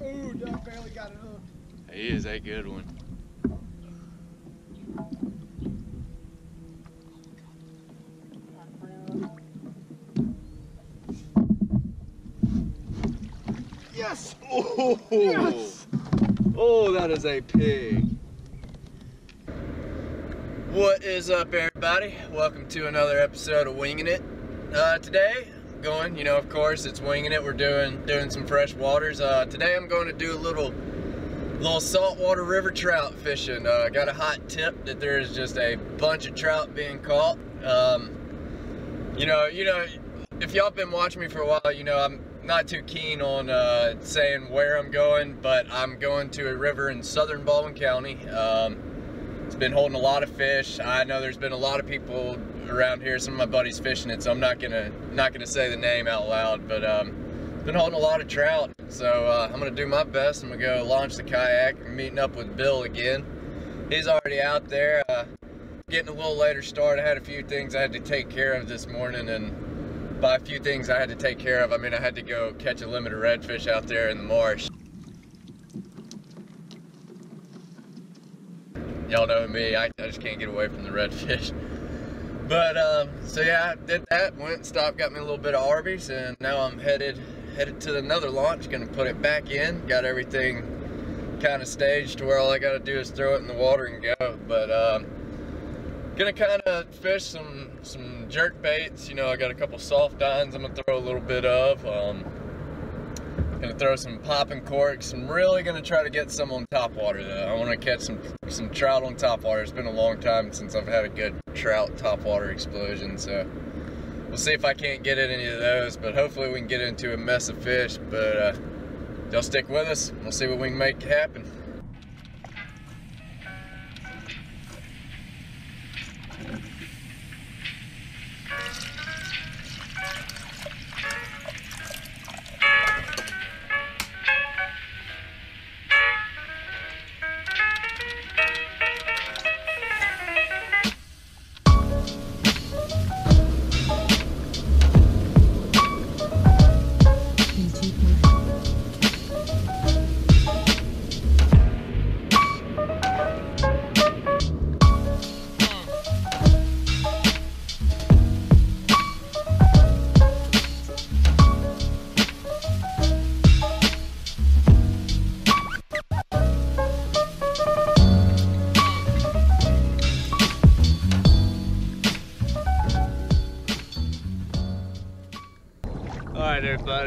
Ooh, Doug barely got it hooked. He is a good one. Yes! Oh, Yes! oh, that is a pig. What is up, everybody? Welcome to another episode of Winging It. Uh, today, going, you know, of course, it's Winging It. We're doing doing some fresh waters. Uh, today, I'm going to do a little little saltwater river trout fishing. Uh, got a hot tip that there is just a bunch of trout being caught. Um, you know, you know, if y'all been watching me for a while, you know I'm not too keen on uh, saying where I'm going, but I'm going to a river in southern Baldwin County. Um, it's been holding a lot of fish. I know there's been a lot of people around here. Some of my buddies fishing it, so I'm not gonna not gonna say the name out loud, but um, been holding a lot of trout. So uh, I'm gonna do my best. I'm gonna go launch the kayak. I'm meeting up with Bill again. He's already out there. Uh, getting a little later start. I had a few things I had to take care of this morning, and by a few things I had to take care of, I mean I had to go catch a limit of redfish out there in the marsh. Y'all know me, I, I just can't get away from the redfish. But um, so yeah, I did that. Went, stopped, got me a little bit of Arby's, and now I'm headed headed to another launch. Gonna put it back in. Got everything kind of staged to where all I got to do is throw it in the water and go. But um, gonna kind of fish some some jerk baits. You know, I got a couple soft dines. I'm gonna throw a little bit of. Um, gonna throw some popping corks. I'm really gonna try to get some on top water though. I want to catch some some trout on top water. It's been a long time since I've had a good trout top water explosion. So we'll see if I can't get in any of those. But hopefully we can get into a mess of fish. But uh, y'all stick with us. We'll see what we can make happen.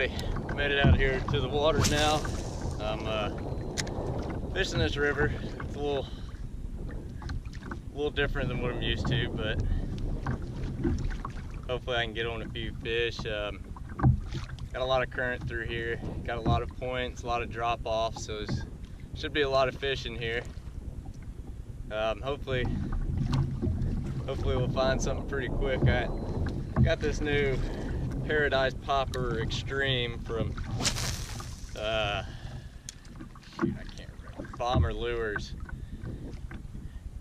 Everybody, made it out here to the water now. I'm uh, fishing this river. It's a little, a little different than what I'm used to, but hopefully I can get on a few fish. Um, got a lot of current through here. Got a lot of points, a lot of drop offs, so should be a lot of fish in here. Um, hopefully, hopefully we'll find something pretty quick. I got this new Paradise Popper Extreme from uh, shoot, I can't remember Bomber Lures,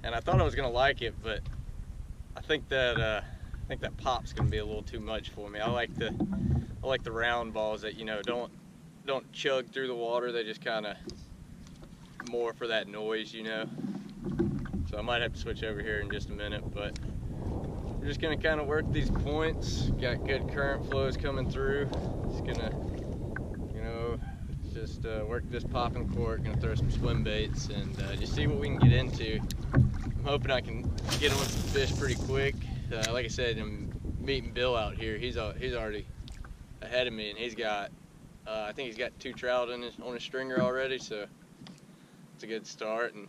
and I thought I was gonna like it, but I think that uh, I think that pop's gonna be a little too much for me. I like the I like the round balls that you know don't don't chug through the water. They just kind of more for that noise, you know. So I might have to switch over here in just a minute, but we're just gonna kind of work these points. Got good current flows coming through. Just gonna, you know, just uh, work this popping cork. Gonna throw some swim baits and uh, just see what we can get into. I'm hoping I can get on some fish pretty quick. Uh, like I said, I'm meeting Bill out here. He's he's already ahead of me, and he's got, uh, I think he's got two trout on his on his stringer already. So it's a good start. And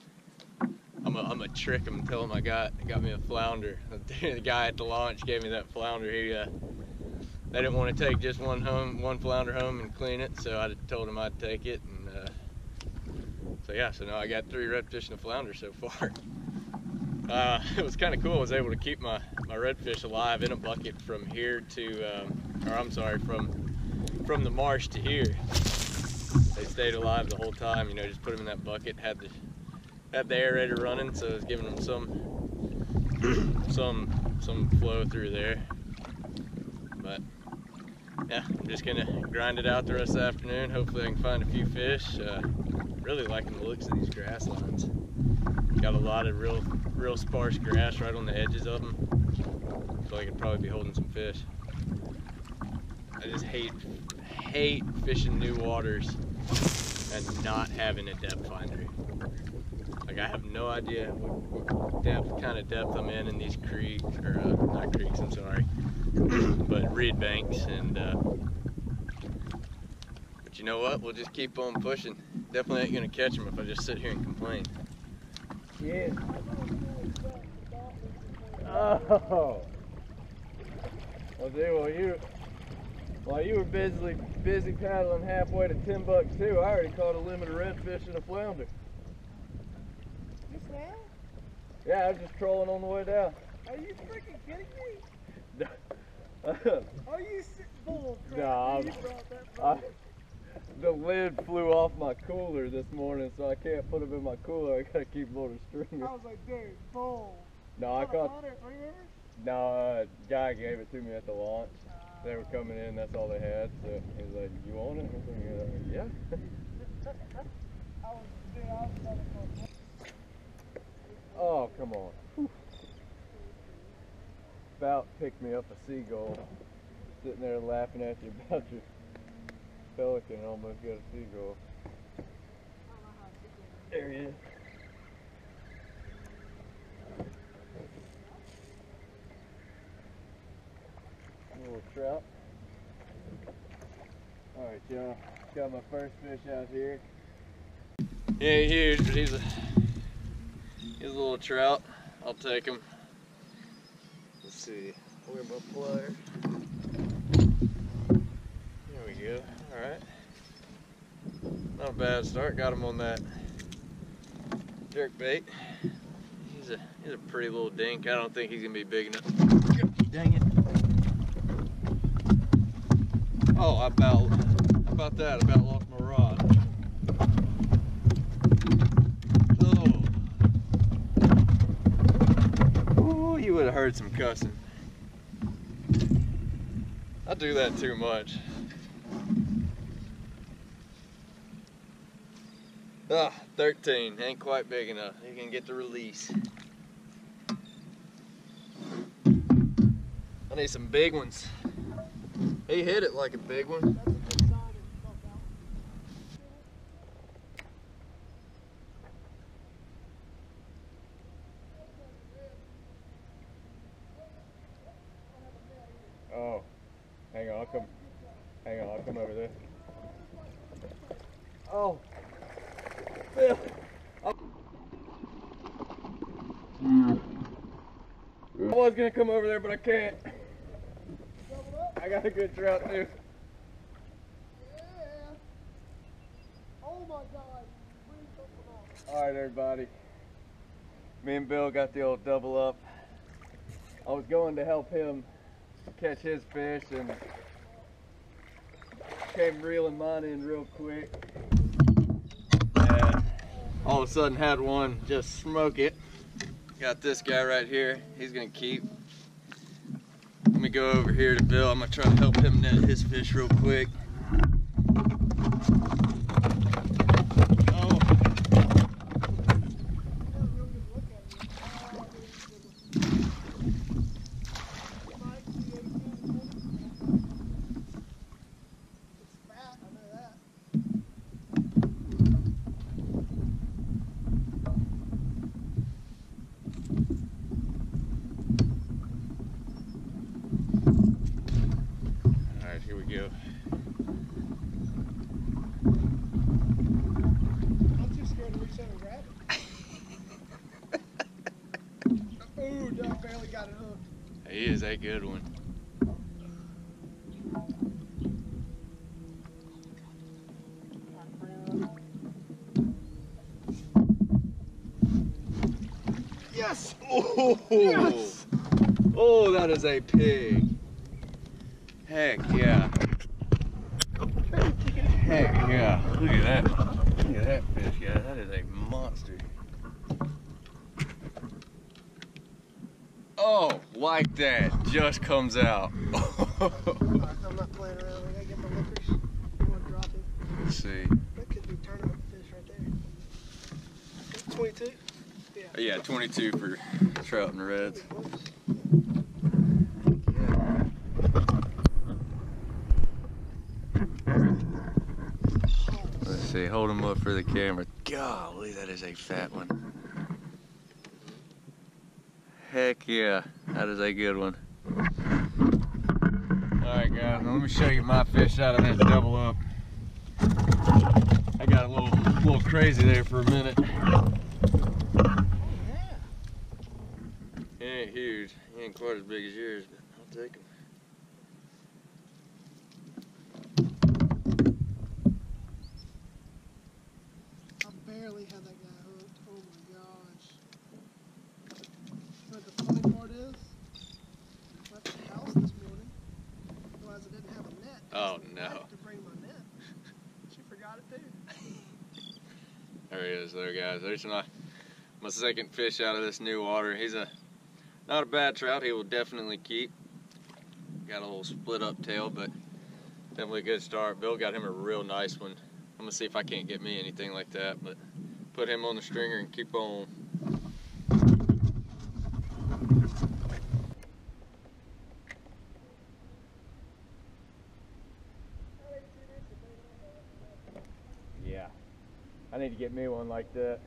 I'm a, I'm a trick him and tell him I got got me a flounder. The guy at the launch gave me that flounder. He uh, they didn't want to take just one home, one flounder home and clean it, so I told him I'd take it. And uh, so yeah, so now I got three redfish and a flounder so far. Uh, it was kind of cool. I was able to keep my my redfish alive in a bucket from here to, um, or I'm sorry, from from the marsh to here. They stayed alive the whole time. You know, just put them in that bucket. Had the had the aerator running, so it's giving them some some some flow through there. But yeah, I'm just gonna grind it out the rest of the afternoon. Hopefully I can find a few fish. Uh, really liking the looks of these grass lines. Got a lot of real, real sparse grass right on the edges of them. Feel like I'd probably be holding some fish. I just hate, hate fishing new waters and not having a depth finder. Like I have no idea what, what depth, kind of depth I'm in in these creeks, or uh, not creeks, I'm sorry, but reed banks and uh, but you know what? We'll just keep on pushing. Definitely ain't gonna catch them if I just sit here and complain. Yeah. Oh. Well, dude, while you while you were busy busy paddling halfway to Timbuktu, I already caught a limited redfish and a flounder. Yeah, I was just trolling on the way down. Are you freaking kidding me? the Are you bull crap? Nah, You I'm- brought that I- from lid flew off my cooler this morning, so I can't put them in my cooler. I gotta keep them on a I was like, dude, bull. No, I Caught a caught. flounder at Three Rivers? No, uh, guy gave it to me at the launch. They were coming in, that's all they had. So he was like, "You want it?" I was like, "Yeah." I was, dude, I was about to call. Oh, come on. Whew. About picked me up a seagull. Sitting there laughing at you about your pelican. Almost got a seagull. There he is. Little trout. Alright, y'all. Got my first fish out here. He ain't huge, but he's a he's a little trout. I'll take him. Let's see. Where my pliers? There we go. All right. Not a bad start. Got him on that jerk bait. He's a he's a pretty little dink. I don't think he's gonna be big enough. Dang it. Oh, I about about that? I about lost my rod. Oh. Ooh, you would have heard some cussing. I do that too much. Ah, 13. Ain't quite big enough. You can get the release. I need some big ones. He hit it like a big one. That's a good sign if you fuck out. Oh, hang on, I'll come. Hang on, I'll come over there. Oh, Bill. I I was gonna come over there, but I can't. I got a good trout too. Yeah. Oh my god. Please don't come off. All right, everybody. Me and Bill got the old double up. I was going to help him catch his fish and came reeling mine in real quick. And all of a sudden had one just smoke it. Got this guy right here. He's gonna keep. Let me go over here to Bill. I'm gonna try to help him net his fish real quick. Oh, You got a real good look at it. Oh, dude, it's a good one. Mike, the 18. It's fat, I know that. all right, here we go. I'm too scared to reach out and grab it. Ooh, Doug barely got it hooked. He is a good one. Yes! Oh, Yes! oh, that is a pig. Heck yeah. Heck yeah. Look at that. Look at that fish, guys. That is a monster. Oh, like that. Just comes out. I'm not playing around Let's see. That could be tournament fish right there. 22? Yeah, 22 for trout and reds. Let's see, hold them up for the camera. Golly, that is a fat one. Heck yeah, that is a good one. Now let me show you my fish out of that double up. I got a little, little crazy there for a minute. He ain't huge. He ain't quite as big as yours, but I'll take him. I barely had that guy hooked. Oh my gosh. But the funny part is, I left the house this morning. Realized I didn't have a net. Oh, Asked my no. wife To bring my net. She forgot it too. There he is there guys. There's my my second fish out of this new water. He's a not a bad trout. He will definitely keep. Got a little split up tail, but definitely a good start. Bill got him a real nice one. I'm gonna see if I can't get me anything like that, but put him on the stringer and keep on. Yeah. I need to get me one like that.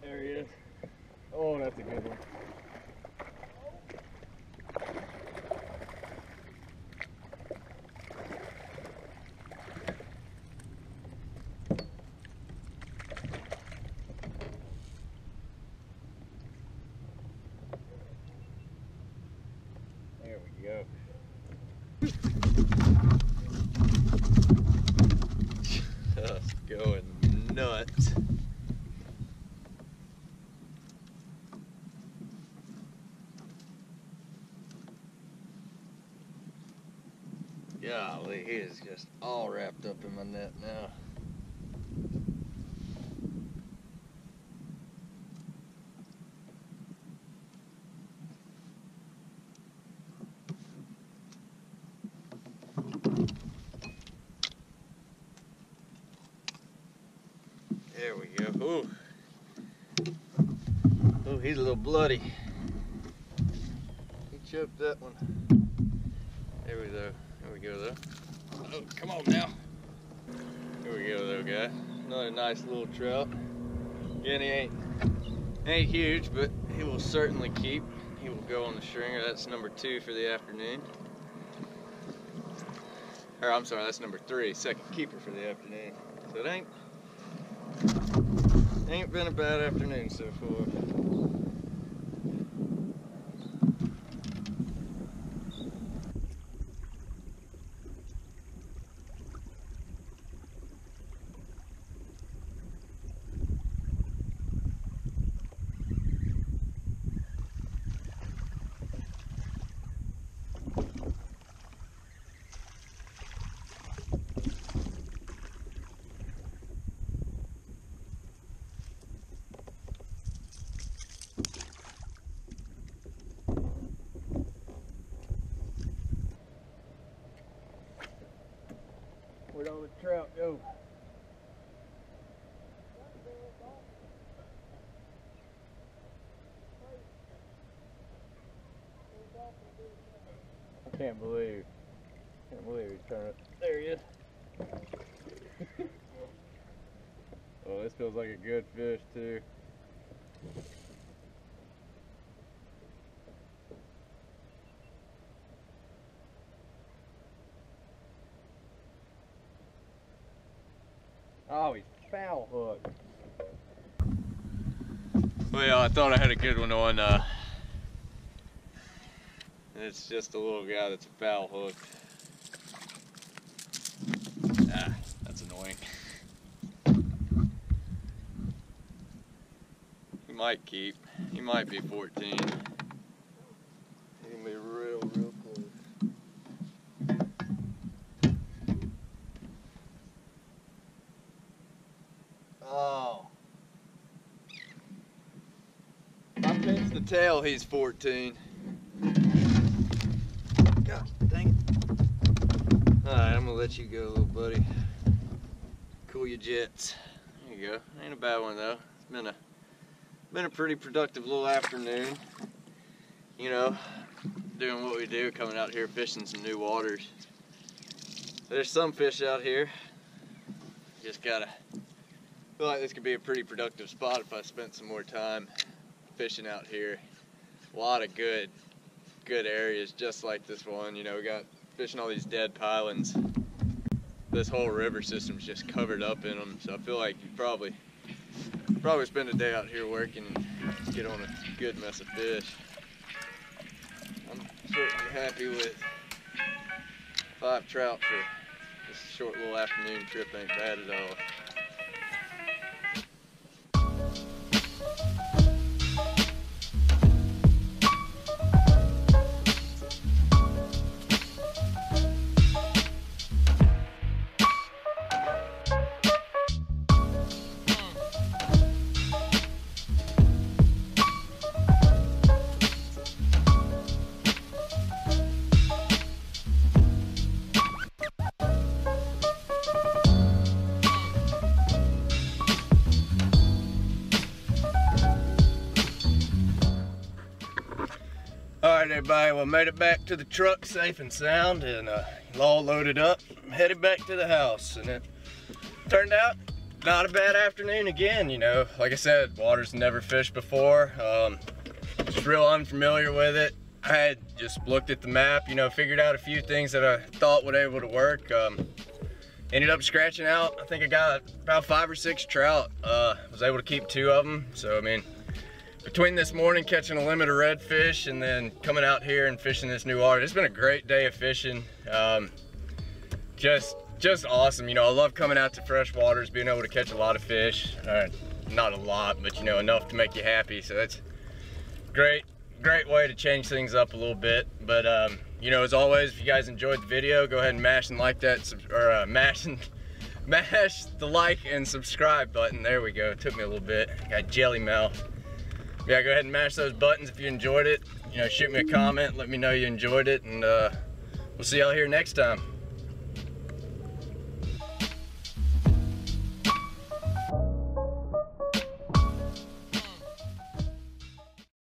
There he is. Oh, that's a good one. There we go. Just going nuts. Golly, he is just all wrapped up in my net now. There we go. Ooh. Oh, he's a little bloody. He choked that one. There we go. There we go, though. Oh, come on now. Here we go, though, guys. Another nice little trout. Again, he ain't ain't huge, but he will certainly keep. He will go on the stringer. That's number two for the afternoon. Or I'm sorry, that's number three, second keeper for the afternoon. So it ain't ain't been a bad afternoon so far. Where'd all the trout go? I can't believe, can't believe he's trying to, there he is. oh, this feels like a good fish too. Oh, he's foul hook. Well, I thought I had a good one on. Uh, it's just a little guy that's a foul hook. Ah, that's annoying. He might keep. He might be 14. He can be real, real close. Oh. If I pinch the tail, he's 14. Dang it. Alright, I'm gonna let you go, little buddy. Cool your jets. There you go. Ain't a bad one though. It's been a been a pretty productive little afternoon. You know, doing what we do, coming out here fishing some new waters. There's some fish out here. Just gotta feel like this could be a pretty productive spot if I spent some more time fishing out here. A lot of good, good areas just like this one. You know, we got fishing all these dead pilings. This whole river system's just covered up in them, so I feel like you probably probably spend a day out here working and get on a good mess of fish. I'm certainly happy with five trout for this short little afternoon trip. Ain't bad at all. Everybody. Well, made it back to the truck safe and sound, and uh, all loaded up. Headed back to the house, and it turned out not a bad afternoon again. You know, like I said, water's never fished before. Um, just real unfamiliar with it. I had just looked at the map, you know, figured out a few things that I thought would able to work. Um, ended up scratching out. I think I got about five or six trout. Uh, was able to keep two of them. So I mean between this morning catching a limit of redfish and then coming out here and fishing this new water, it's been a great day of fishing. Um, just, just awesome. You know, I love coming out to fresh waters, being able to catch a lot of fish. Uh, not a lot, but you know, enough to make you happy. So that's great, great way to change things up a little bit. But um, you know, as always, if you guys enjoyed the video, go ahead and mash and like that, or uh, mash and mash the like and subscribe button. There we go. It took me a little bit. Got jelly mouth yeah, go ahead and mash those buttons if you enjoyed it. You know, shoot me a comment, let me know you enjoyed it, and uh, we'll see y'all here next time.